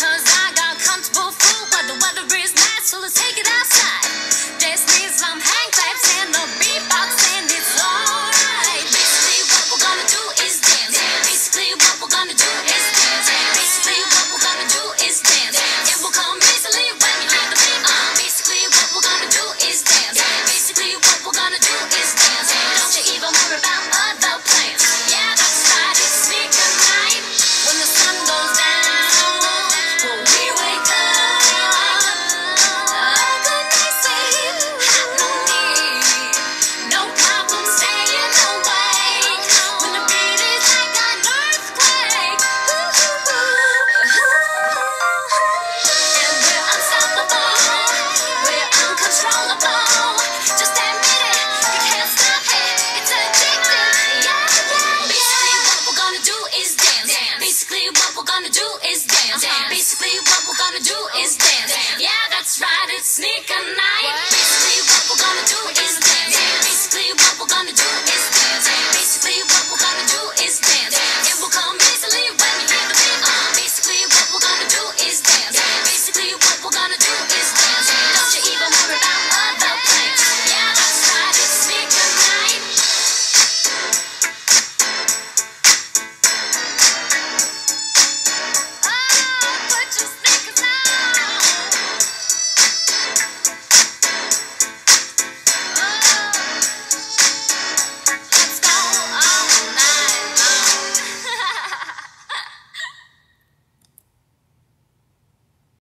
Cause I got comfortable food but the weather is nice, so let's take it outside. trying to do is